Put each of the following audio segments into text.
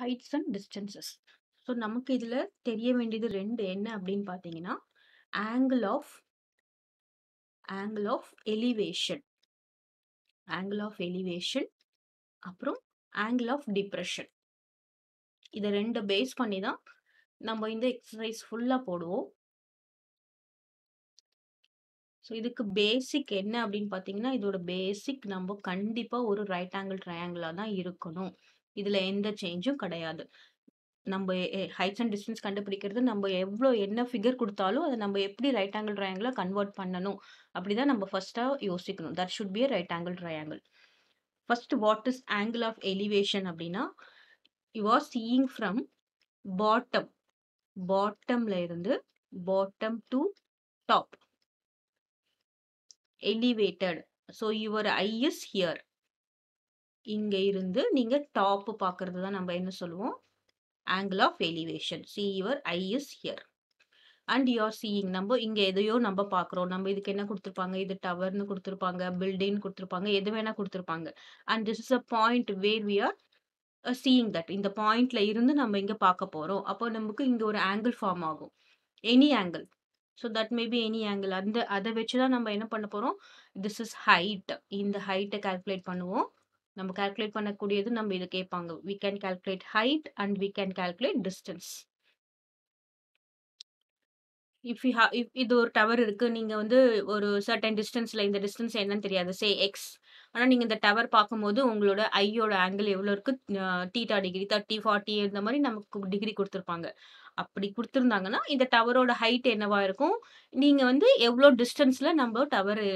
Heights and distances. So நமக்கு இதில் தெரிய வேண்டியது ரெண்டு என்ன அப்படின்னு பார்த்தீங்கன்னா, angle of angle of elevation. Angle of elevation அப்புறம் ஆங்கிள் ஆஃப் டிப்ரெஷன் இதை ரெண்டு பேஸ் பண்ணி தான் நம்ம இந்த எக்ஸசைஸ் ஃபுல்லாக போடுவோம். ஸோ இதுக்கு பேசிக் என்ன அப்படின்னு பார்த்தீங்கன்னா, இதோட பேசிக் நம்ம கண்டிப்பாக ஒரு ரைட் ஆங்கிள் ட்ரையாங்கிளாக தான் இருக்கணும். இதில் எந்த சேஞ்சும் கிடையாது. நம்ம ஹைட்ஸ் அண்ட் டிஸ்டன்ஸ் கண்டுபிடிக்கிறது நம்ம எவ்வளோ என்ன ஃபிகர் கொடுத்தாலும் அதை நம்ம எப்படி ரைட் ஆங்கிள் ட்ரையாங்கிளாக கன்வெர்ட் பண்ணணும். அப்படிதான் நம்ம ஃபஸ்ட்டாக யோசிக்கணும். That should be right angle triangle. First what is angle of elevation அப்படின்னா, you are seeing from bottom பாட்டம்ல இருந்து bottom to top. Elevated. So your eye is here. இங்கே இருந்து நீங்கள் டாப்பு பார்க்கறது தான் நம்ம என்ன சொல்லுவோம்? Angle of elevation. See your eye is here. And you are seeing நம்ம இங்கே எதையோ நம்ப பார்க்குறோம். நம்ம இதுக்கு என்ன கொடுத்துருப்பாங்க இது டவர்னு கொடுத்துருப்பாங்க பில்டிங் கொடுத்துருப்பாங்க எது வேணால் கொடுத்துருப்பாங்க and this is a point where we are uh seeing that. இந்த பாயிண்ட்ல இருந்து நம்ம இங்கே பார்க்க போகிறோம் அப்போ நமக்கு இங்கே ஒரு ஆங்கிள் ஃபார்ம் ஆகும். Any angle. So that may be any angle. அந்த அதை வச்சு தான் நம்ம என்ன பண்ண போகிறோம் திஸ் இஸ் ஹைட். இந்த ஹைட்டை கால்குலேட் பண்ணுவோம். நம்ம கால்குலேட் பண்ணக்கூடியது நம்ம இதை கேட்பாங்க. We can calculate height and we can calculate distance. If you have if இது ஒரு டவர் இருக்கு. நீங்கள் வந்து ஒரு சர்டன் டிஸ்டன்ஸில் இந்த டிஸ்டன்ஸ் என்னன்னு தெரியாது. Say X. ஆனால் நீங்கள் இந்த டவர் பார்க்கும்போது உங்களோட ஐயோட ஆங்கிள் எவ்வளோ இருக்கு? அ தீட்டா டிகிரி 30, 40 இந்த மாதிரி நமக்கு டிகிரி கொடுத்துருப்பாங்க அப்படி கொடுத்துருந்தாங்கன்னா இந்த டவரோட ஹைட் என்னவா இருக்கும்? நீங்கள் வந்து எவ்வளோ டிஸ்டன்ஸில் நம்ம டவரு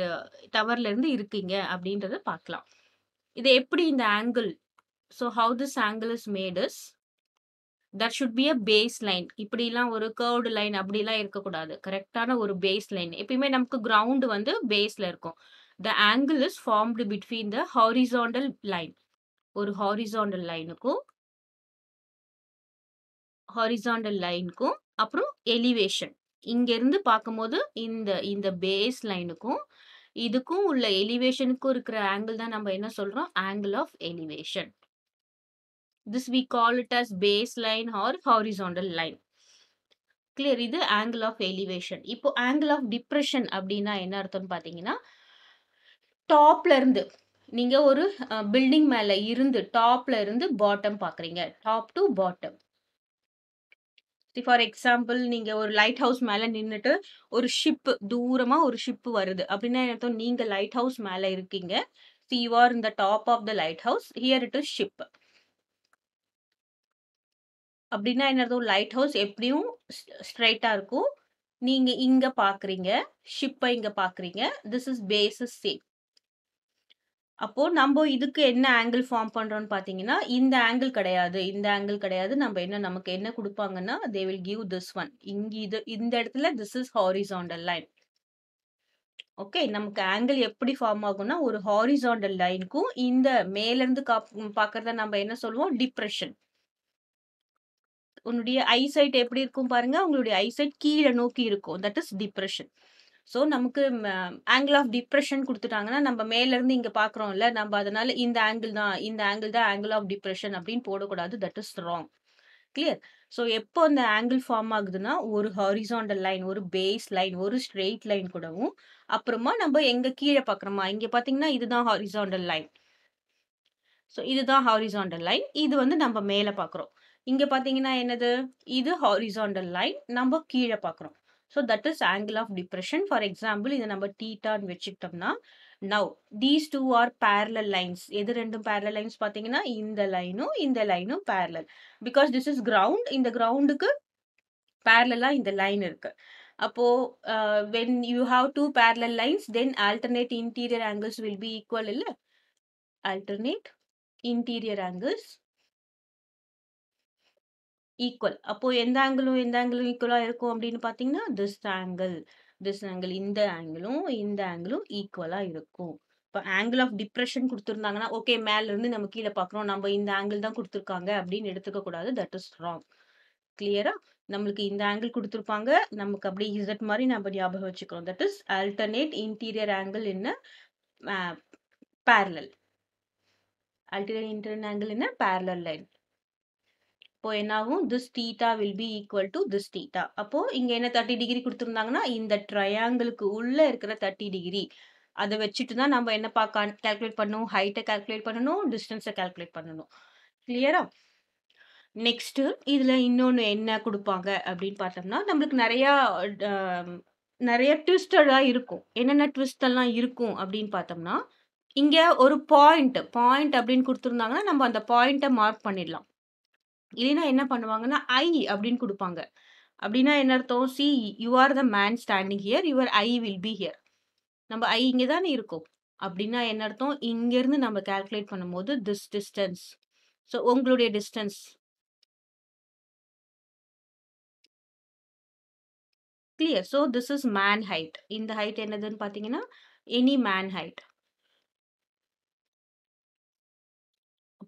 டவர்லேருந்து இருக்கீங்க அப்படின்றத பார்க்கலாம். இது எப்படி இந்த angle so how this angle is made is that should be a base line. இப்படிலாம் ஒரு கர்வ்டு லைன் அப்படிலாம் இருக்கக்கூடாது. கரெக்டான ஒரு பேஸ் லைன். எப்பயுமே நமக்கு கிரவுண்டு வந்து பேஸில் இருக்கும். The angle is formed between the horizontal line. ஒரு ஹாரிசாண்டல் லைனுக்கும் ஹாரிசாண்டல் லைனுக்கும் அப்புறம் எலிவேஷன். இங்கேருந்து பார்க்கும்போது இந்த இந்த பேஸ் லைனுக்கும், இதுக்கும் உள்ள எலிவேஷனுக்கும் இருக்கிற ஆங்கிள் தான் நம்ம என்ன சொல்றோம்? Angle of elevation. This we call it as base line or horizontal line. Clear. இது ஆங்கிள் ஆஃப் எலிவேஷன். இப்போ ஆங்கிள் ஆஃப் டிப்ரெஷன் அப்படின்னா என்ன அர்த்தம்னு பார்த்தீங்கன்னா, டாப்ல இருந்து நீங்க ஒரு பில்டிங் மேல இருந்து டாப்ல இருந்து பாட்டம் பார்க்குறீங்க. Top to bottom. For example நீங்கள் ஒரு லைட் ஹவுஸ் மேலே நின்றுட்டு ஒரு ஷிப் தூரமாக ஒரு ஷிப் வருது. அப்படின்னா என்ன அர்த்தம்? லைட் ஹவுஸ் மேலே இருக்கீங்க. So you are in the top of the lighthouse. Here it is ship. அப்படின்னா என்ன அர்த்தம்? லைட் ஹவுஸ் எப்படியும் ஸ்ட்ரைட்டாக இருக்கும். நீங்கள் இங்கே பார்க்குறீங்க. ஷிப்பை இங்கே பார்க்குறீங்க. This is base is same. அப்போ நம்ப இதுக்கு என்ன ஆங்கிள் ஃபார்ம் பண்றோம்னு பார்த்தீங்கன்னா, இந்த ஆங்கிள் கிடையாது. இந்த ஆங்கிள் கிடையாது. நம்ப என்ன நமக்கு என்ன குடுப்பாங்கன்னா, they will give this one. இங்க இது இந்த இடத்துல this is horizontal line. Okay. நமக்கு ஆங்கிள் எப்படி ஃபார்ம் ஆகும்னா, ஒரு ஹாரிசான்டல் லைனுக்கும் இந்த மேல இருந்து காப் பார்க்கறத நம்ம என்ன சொல்லுவோம்? டிப்ரெஷன் உன்னுடைய ஐ சைட் எப்படி இருக்கும் பாருங்க. உங்களுடைய ஐ சைட் கீழ நோக்கி இருக்கும். தட் இஸ் டிப்ரெஷன் ஸோ நமக்கு ஆங்கிள் ஆஃப் டிப்ரஷன் கொடுத்துட்டாங்கன்னா நம்ம மேலேருந்து இங்கே பார்க்குறோம்ல, நம்ம அதனால இந்த ஆங்கிள் தான் இந்த ஆங்கிள் தான் ஆங்கிள் ஆஃப் டிப்ரெஷன் அப்படின்னு போடக்கூடாது. That is wrong. Clear. So எப்போ அந்த ஆங்கிள் ஃபார்ம் ஆகுதுன்னா, ஒரு ஹாரிசாண்டல் லைன், ஒரு பேஸ் லைன், ஒரு ஸ்ட்ரெயிட் லைன் கூடவும், அப்புறமா நம்ம எங்கே கீழே பார்க்குறோமா, இங்கே பார்த்தீங்கன்னா இதுதான் ஹாரிசான்டல் லைன். ஸோ இதுதான் ஹாரிசான்டல் லைன். இது வந்து நம்ம மேலே பார்க்குறோம். இங்கே பார்த்தீங்கன்னா என்னது? இது ஹாரிசான்டல் லைன். நம்ம கீழே பார்க்குறோம். So that is angle of depression for example இதை நம்ம டீட்டான்னு வச்சுக்கிட்டோம்னா, now these two are parallel lines. எது ரெண்டும் பேரலல் லைன்ஸ் பார்த்தீங்கன்னா, இந்த லைனும், இந்த லைனும் parallel. Because this is ground. இந்த கிரவுண்டுக்கு பேரலாக இந்த லைன் இருக்கு. அப்போ when you have two parallel lines, then alternate interior angles will be equal இல்லை ஆல்டர்னேட் இன்டீரியர் ஆங்கிள்ஸ் ஈக்குவல். அப்போ எந்த ஆங்கிளும் எந்த ஆங்கிளும் ஈக்குவலா இருக்கும் அப்படின்னு பார்த்தீங்கன்னா, திஸ் ஆங்கிள், திஸ் ஆங்கிள் இந்த ஆங்கிளும், இந்த ஆங்கிளும் ஈக்குவலா இருக்கும். இப்ப ஆங்கிள் ஆஃப் டிப்ரஷன் கொடுத்துருந்தாங்கன்னா ஓகே மேல இருந்து நம்ம கீழ பார்க்குறோம். நம்ம இந்த ஆங்கிள் தான் கொடுத்துருக்காங்க அப்படின்னு எடுத்துக்க கூடாது. That is wrong. கிளியரா? நம்மளுக்கு இந்த ஆங்கிள் கொடுத்துருப்பாங்க நமக்கு அப்படியே இசட் மாரி நம்ம ஞாபகம் வச்சுக்கிறோம். That is alternate interior angle in a uh parallel. Alternate interior angle in a parallel line. அப்போ என்னாகும் this theta will be equal to this theta. அப்போ இங்க என்ன 30 டிகிரி கொடுத்துருந்தாங்கன்னா இந்த ட்ரையாங்கிளுக்கு உள்ள இருக்கிற 30 டிகிரி. அதை வச்சுட்டு தான் நம்ம என்ன பார்க்க கால்குலேட் பண்ணணும்? ஹைட்டை கால்குலேட் பண்ணணும். டிஸ்டன்ஸை கால்குலேட் பண்ணணும். கிளியரா? நெக்ஸ்ட்டு இதில் இன்னொன்று என்ன கொடுப்பாங்க அப்படின்னு பார்த்தோம்னா, நம்மளுக்கு நிறையா நிறைய ட்விஸ்டடாக இருக்கும். என்னென்ன ட்விஸ்ட் எல்லாம் இருக்கும் அப்படின்னு பார்த்தோம்னா, இங்கே ஒரு பாயிண்ட் பாயிண்ட் அப்படின்னு கொடுத்துருந்தாங்கன்னா நம்ம அந்த பாயிண்ட்டை மார்க் பண்ணிடலாம். இல்லைன்னா என்ன பண்ணுவாங்கன்னா, ஐ அப்படின்னு கொடுப்பாங்க அப்படின்னா என்ன அர்த்தம்? "See you are the man standing here. Your eye will be here." நம்ம ஐ இங்கே தானே இருக்கும். அப்படின்னா என்ன அர்த்தம்? இங்கேருந்து நம்ம கால்குலேட் பண்ணும்போது திஸ் டிஸ்டன்ஸ். ஸோ உங்களுடைய distance. Clear. So this is man height. இந்த ஹைட் என்னதுன்னு பார்த்தீங்கன்னா, எனி மேன் ஹைட்.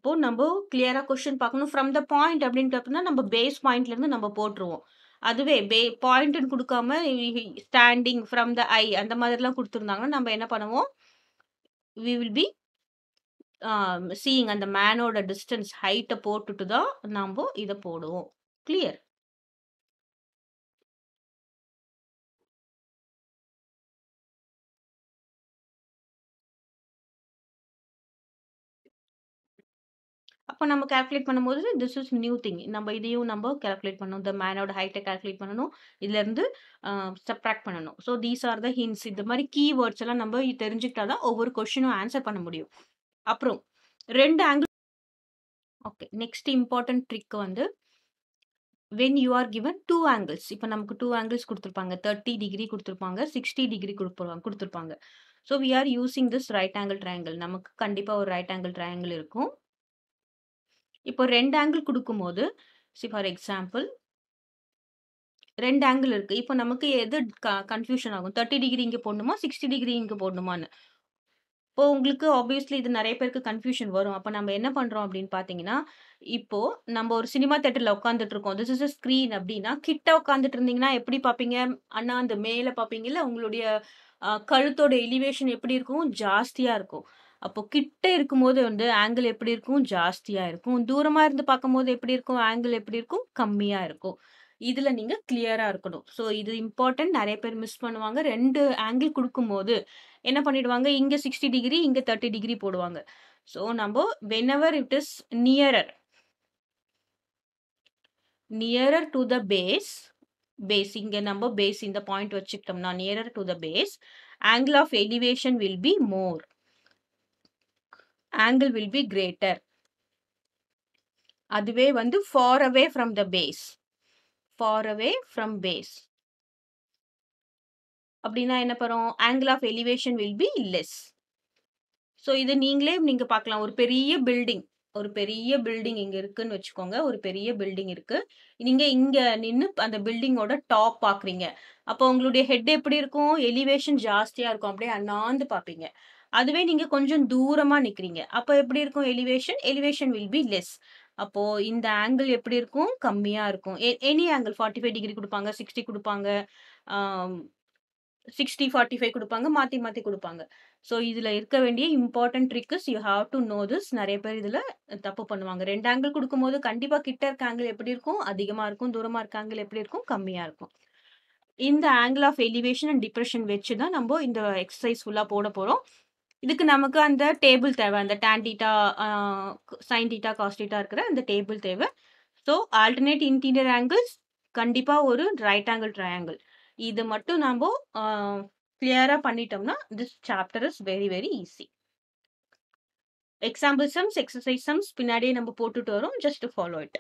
அப்போ நம்ம கிளியராக கொஷின் பார்க்கணும். ஃப்ரம் த பாயிண்ட் அப்படின்னு நம்ம பேஸ் பாயிண்ட்லேருந்து நம்ம போட்டுருவோம். அதுவே பே பாயிண்ட்டுன்னு கொடுக்காம ஸ்டாண்டிங் ஃப்ரம் த ஐ அந்த மாதிரிலாம் கொடுத்துருந்தாங்கன்னா நம்ம என்ன பண்ணுவோம்? வி வில் பி சீயிங் அந்த மேனோட டிஸ்டன்ஸ் ஹைட்டை போட்டுட்டு தான் நம்ப இதை போடுவோம். கிளியர். அப்போ நம்ம கால்குலேட் பண்ணும்போது திஸ் இஸ் நியூ திங். நம்ம இதையும் நம்ம கால்குலேட் பண்ணணும். த மேனோட ஹைட்டை கால்குலேட் பண்ணணும். இதுலருந்து சப்ராக்ட் பண்ணணும். So these are the hints. இந்த மாரி கீவேர்ட்ஸ் எல்லாம் நம்ம தெரிஞ்சுக்கிட்டா தான் ஒவ்வொரு கொஷினும் ஆன்சர் பண்ண முடியும். அப்புறம் ரெண்டு angle okay. Next important trick வந்து when you are given two angles. இப்போ நமக்கு டூ ஆங்கிள்ஸ் கொடுத்துருப்பாங்க தேர்ட்டி டிகிரி கொடுத்துருப்பாங்க சிக்ஸ்டி டிகிரி கொடுப்பாங்க கொடுத்துருப்பாங்க so we are using this right angle triangle. நமக்கு கண்டிப்பாக ஒரு ரைட் ஆங்கிள் ட்ரையாங்கிள் இருக்கும். இப்போ ரெண்டு ஆங்கிள் கொடுக்கும்போது சி ஃபார் எக்ஸாம்பிள் ரெண்டு ஆங்கிள் இருக்குது இப்போ நமக்கு எது க கன்ஃப்யூஷன் ஆகும். 30 டிகிரி இங்கே போடணுமா? 60 டிகிரி இங்கே போடணுமான்னு. இப்போ உங்களுக்கு ஆப்வியஸ்லி இது நிறைய பேருக்கு கன்ஃப்யூஷன் வரும். அப்போ நம்ம என்ன பண்ணுறோம் அப்படின்னு பார்த்தீங்கன்னா, இப்போ நம்ம ஒரு சினிமா தேட்டரில் உட்காந்துட்ருக்கோம் இருக்கோம். திஸ் இஸ் அ ஸ்க்ரீன் அப்படின்னா, கிட்ட உட்காந்துட்டு இருந்தீங்கன்னா எப்படி பார்ப்பீங்க? அண்ணா அந்த மேலே பார்ப்பீங்கல்ல, உங்களுடைய கழுத்தோட எலிவேஷன் எப்படி இருக்கும்? ஜாஸ்தியாக இருக்கும். அப்போ கிட்ட இருக்கும்போது வந்து ஆங்கிள் எப்படி இருக்கும்? ஜாஸ்தியாக இருக்கும். தூரமாக இருந்து பார்க்கும்போது எப்படி இருக்கும்? ஆங்கிள் எப்படி இருக்கும்? கம்மியாக இருக்கும். இதில் நீங்கள் கிளியராக இருக்கணும். ஸோ இது இம்பார்ட்டன்ட். நிறைய பேர் மிஸ் பண்ணுவாங்க. ரெண்டு ஆங்கிள் கொடுக்கும்போது என்ன பண்ணிடுவாங்க? இங்கே சிக்ஸ்டி டிகிரி, இங்கே தேர்ட்டி டிகிரி போடுவாங்க. ஸோ நம்ம whenever it is nearer nearer to the base base இங்கே நம்ம பேஸ் இந்த பாயிண்ட் வச்சுக்கிட்டோம்னா, nearer to the base angle of elevation will be more. Angle will be greater. அதுவே வந்து far away from the base. Far away from base. அப்படின்னா என்ன படும்? Angle of elevation will be less. So இது நீங்களே நீங்கள் பார்க்கலாம். ஒரு பெரிய பில்டிங் ஒரு பெரிய பில்டிங் இங்கே இருக்குன்னு வச்சுக்கோங்க. ஒரு பெரிய பில்டிங் இருக்கு. நீங்கள் இங்கே நின்று அந்த பில்டிங்கோட டாப் பார்க்குறீங்க. அப்போ உங்களுடைய ஹெட் எப்படி இருக்கும்? எலிவேஷன் ஜாஸ்தியாக இருக்கும். அப்படியே அண்ணாந்து பார்ப்பீங்க. அதுவே நீங்கள் கொஞ்சம் தூரமாக நிற்கிறீங்க அப்போ எப்படி இருக்கும் elevation? Elevation will be less. அப்போது இந்த ஆங்கிள் எப்படி இருக்கும்? கம்மியாக இருக்கும். எ எனி ஆங்கிள் 45 டிகிரி கொடுப்பாங்க சிக்ஸ்டி கொடுப்பாங்க சிக்ஸ்டி ஃபார்ட்டி ஃபைவ் கொடுப்பாங்க மாற்றி மாற்றி கொடுப்பாங்க ஸோ இதில் இருக்க வேண்டிய important tricks you have to know this. நிறைய பேர் இதில் தப்பு பண்ணுவாங்க. ரெண்டு ஆங்கிள் கொடுக்கும்போது கண்டிப்பாக கிட்ட இருக்க ஆங்கிள் எப்படி இருக்கும்? அதிகமாக இருக்கும். தூரமாக இருக்க ஆங்கிள் எப்படி இருக்கும்? கம்மியாக இருக்கும். இந்த angle of elevation and depression வச்சு தான் நம்ம இந்த எக்ஸசைஸ் ஃபுல்லாக போட போகிறோம் இதுக்கு நமக்கு அந்த டேபிள் தேவை. அந்த tan theta, sine theta, cos இருக்கிற அந்த டேபிள் தேவை. ஸோ ஆல்டர்னேட் இன்டீரியர் ஆங்கிள்ஸ் கண்டிப்பாக ஒரு ரைட் ஆங்கிள் ட்ரையாங்கிள். இது மட்டும் நம்ம கிளியராக பண்ணிட்டோம்னா, this chapter is very very easy. Example sums, exercise sums பின்னாடியே நம்ம போட்டுட்டு வரோம். Just follow it.